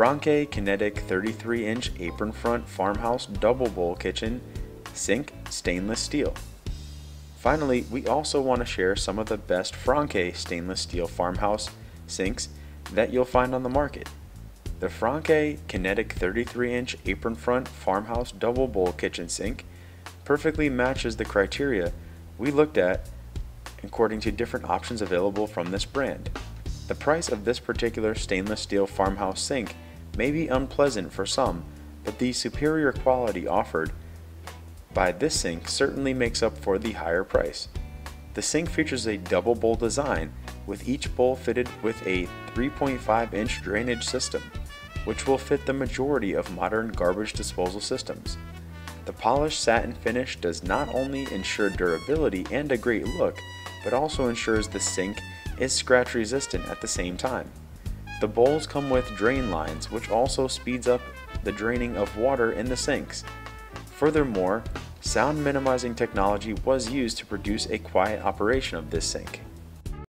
Franke Kinetic 33 inch apron front farmhouse double bowl kitchen sink stainless steel. Finally, we also want to share some of the best Franke stainless steel farmhouse sinks that you'll find on the market. The Franke Kinetic 33 inch apron front farmhouse double bowl kitchen sink perfectly matches the criteria we looked at according to different options available from this brand. The price of this particular stainless steel farmhouse sink may be unpleasant for some, but the superior quality offered by this sink certainly makes up for the higher price. The sink features a double bowl design with each bowl fitted with a 3.5 inch drainage system, which will fit the majority of modern garbage disposal systems. The polished satin finish does not only ensure durability and a great look, but also ensures the sink is scratch resistant at the same time. The bowls come with drain lines, which also speeds up the draining of water in the sinks. Furthermore, sound minimizing technology was used to produce a quiet operation of this sink.